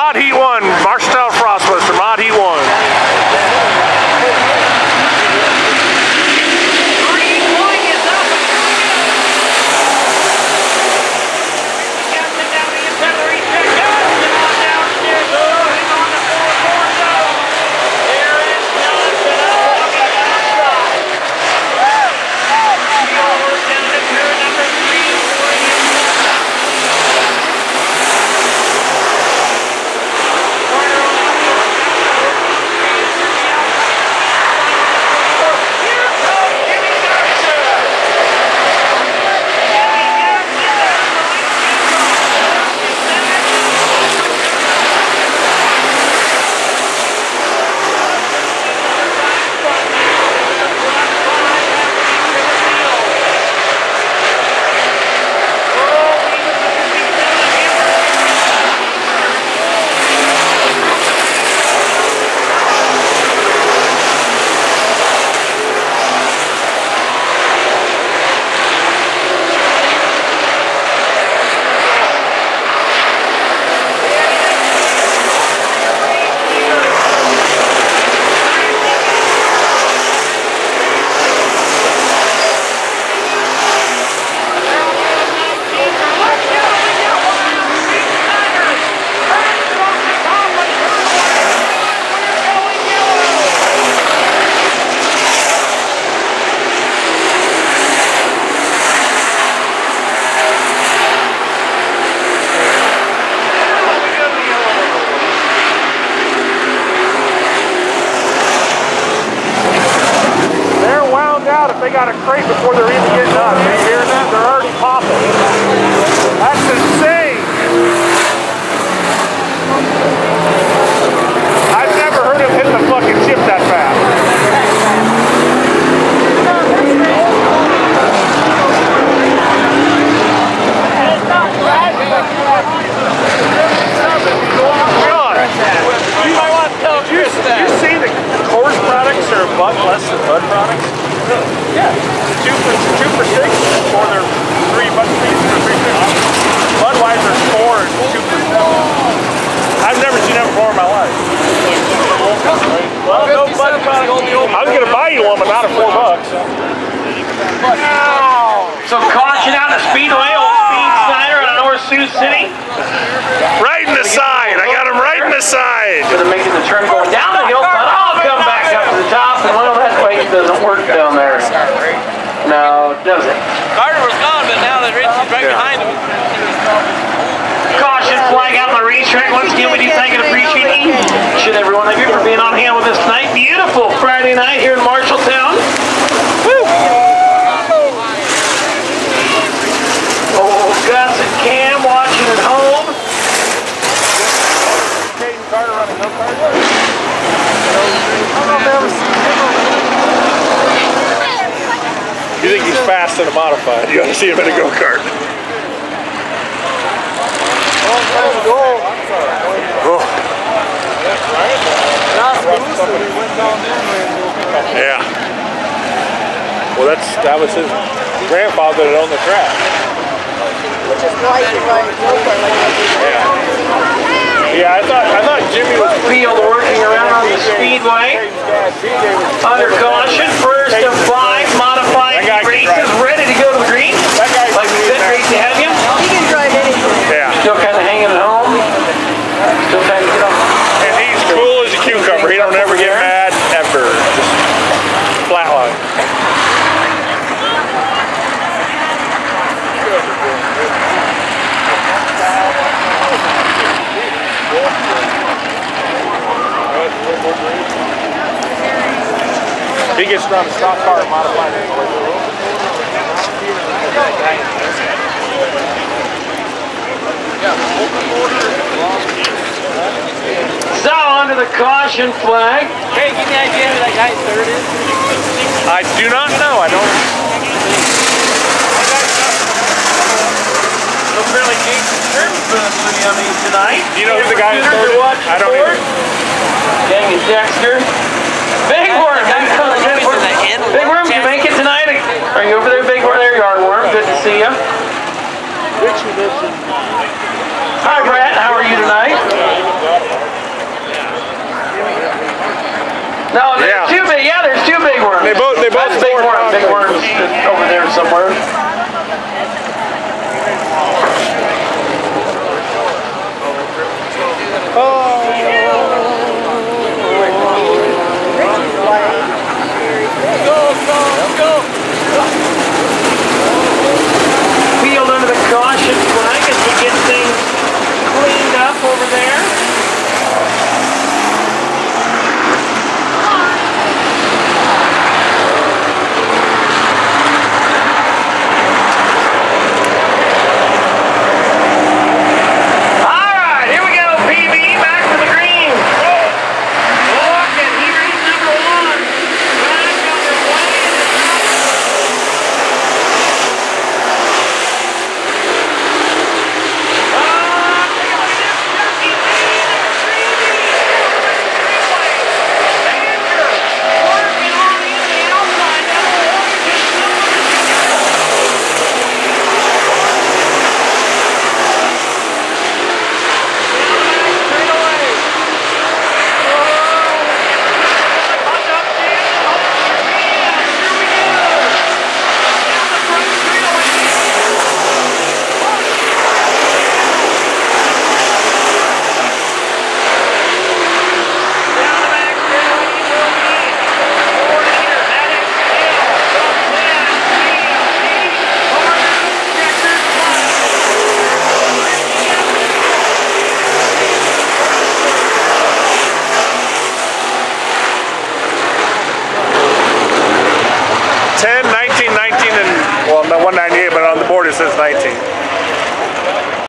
Odd Heat 1, Marshall crate before they're even getting up. You hear that? They're already popping. That's insane. I've never heard him hit the fucking chip that fast. God. You might want to tell you, you see the Coors products are a buck less than Bud products? Yeah. Two for two for six, or they're three bucks a piece for three fifty. Budweiser's four and two for seven. I've never seen that before in my life. Well, no Bud product. I was gonna buy you one, but not at four bucks. So caution out at Speedway, old Speed Snyder out of North Sioux City. Right in the side. I got him right in the side. They're making the turn going down the hill, but I'll come back up to the top. And well, that way doesn't work down there. No, it doesn't. Carter was gone, but now that Rich is right behind him. Caution flag out on the racetrack. Once again, we do thank and appreciate each and every one of you for being on hand with us tonight. Beautiful Friday night here in Marshalltown. You think he's fast in a modified? You gotta see him in a go kart. Oh. Yeah. Well, that's that was his grandfather that owned the track. Yeah, I thought I thought Jimmy was Field working around on the speedway. Under caution, first of five modified That guy can races gets around a stock car and modified it. So under the caution flag. Hey, give me an idea who that guy third is. I do not know. I don't. So fairly Jason Sherman's been a on these tonight. Do you know who the guy is Computer third? to watch I don't for. either. Gang and Dexter. Big Worm, Are you over there, big over there, yard worm? Good to see you. Hi, Brett. How are you tonight? No, there's yeah. two big. Yeah, there's two big worms. They both. They both. That's big worm. Big worms over there somewhere. 198, but on the board it says 19.